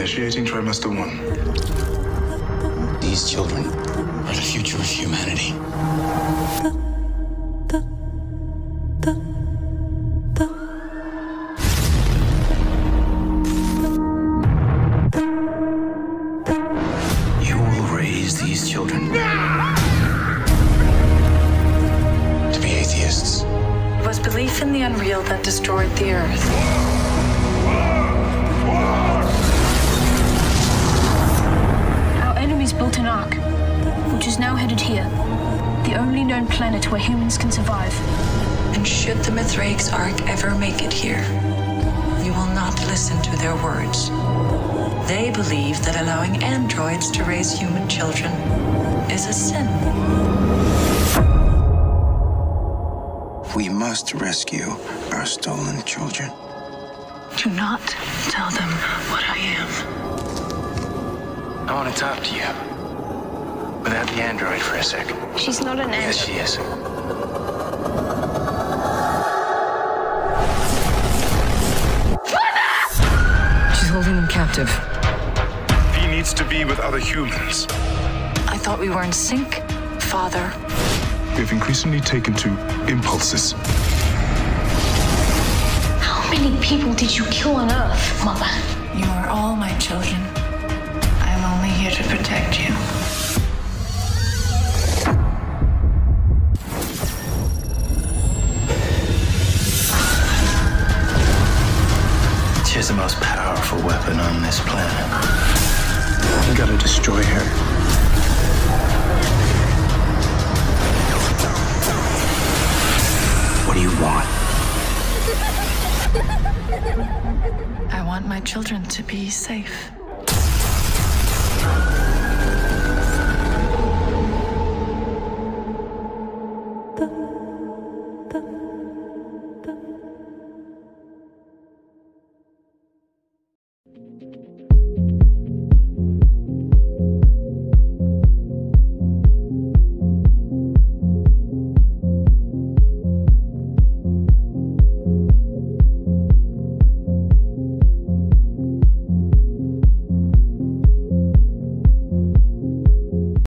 Initiating trimester one. These children are the future of humanity. You will raise these children to be atheists. It was belief in the unreal that destroyed the earth. Which is now headed here. The only known planet where humans can survive. And should the Mithraic's Ark ever make it here, you will not listen to their words. They believe that allowing androids to raise human children is a sin. We must rescue our stolen children. Do not tell them what I am. I want to talk to you. Without the android for a second. She's not an android. Yes, she is. She's holding them captive. He needs to be with other humans. I thought we were in sync, Father. We've increasingly taken to impulses. How many people did you kill on Earth, Mother? You are all my children. is the most powerful weapon on this planet. We gotta destroy her. What do you want? I want my children to be safe.